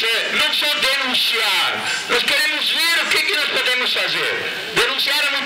não só denunciar. Nós queremos ver o que, é que nós podemos fazer. Denunciar é muito.